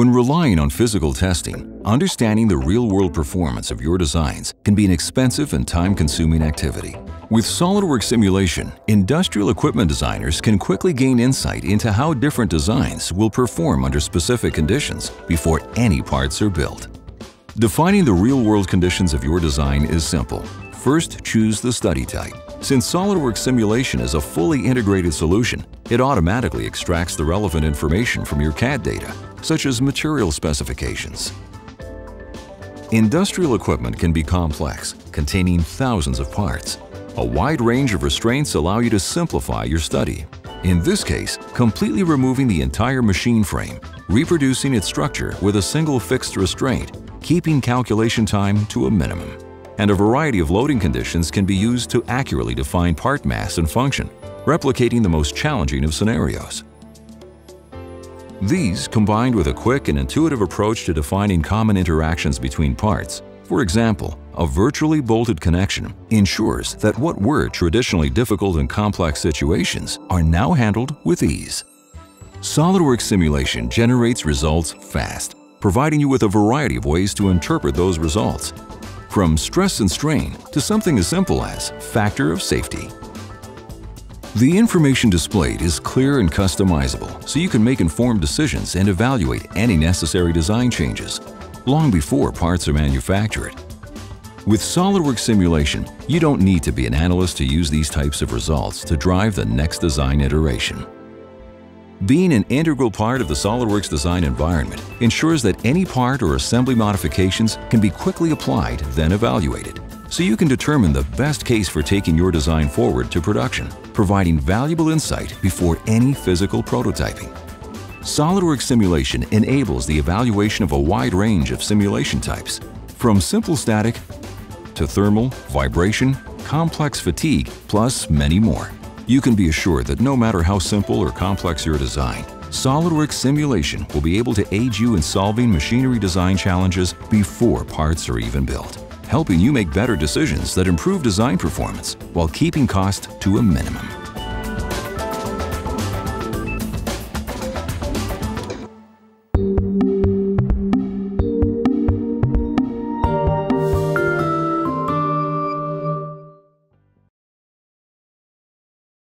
When relying on physical testing, understanding the real-world performance of your designs can be an expensive and time-consuming activity. With SOLIDWORKS simulation, industrial equipment designers can quickly gain insight into how different designs will perform under specific conditions before any parts are built. Defining the real-world conditions of your design is simple. First, choose the study type. Since SOLIDWORKS simulation is a fully integrated solution, it automatically extracts the relevant information from your CAD data, such as material specifications. Industrial equipment can be complex, containing thousands of parts. A wide range of restraints allow you to simplify your study. In this case, completely removing the entire machine frame, reproducing its structure with a single fixed restraint, keeping calculation time to a minimum. And a variety of loading conditions can be used to accurately define part mass and function, replicating the most challenging of scenarios. These, combined with a quick and intuitive approach to defining common interactions between parts, for example, a virtually bolted connection ensures that what were traditionally difficult and complex situations are now handled with ease. SOLIDWORKS simulation generates results fast, providing you with a variety of ways to interpret those results, from stress and strain to something as simple as factor of safety. The information displayed is clear and customizable, so you can make informed decisions and evaluate any necessary design changes long before parts are manufactured. With SOLIDWORKS simulation, you don't need to be an analyst to use these types of results to drive the next design iteration. Being an integral part of the SOLIDWORKS design environment ensures that any part or assembly modifications can be quickly applied, then evaluated, so you can determine the best case for taking your design forward to production, providing valuable insight before any physical prototyping. SOLIDWORKS simulation enables the evaluation of a wide range of simulation types, from simple static to thermal, vibration, complex fatigue, plus many more. You can be assured that no matter how simple or complex your design, SOLIDWORKS simulation will be able to aid you in solving machinery design challenges before parts are even built, helping you make better decisions that improve design performance while keeping cost to a minimum.